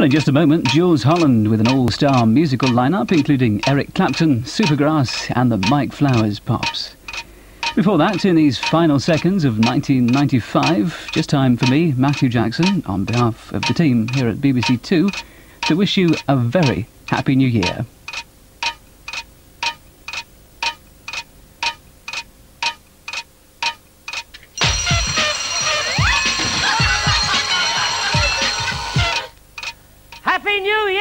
In just a moment, Jools Holland with an all-star musical lineup including Eric Clapton, Supergrass and the Mike Flowers Pops. Before that, in these final seconds of 1995, just time for me, Matthew Jackson, on behalf of the team here at BBC Two, to wish you a very happy new year. Happy New Year!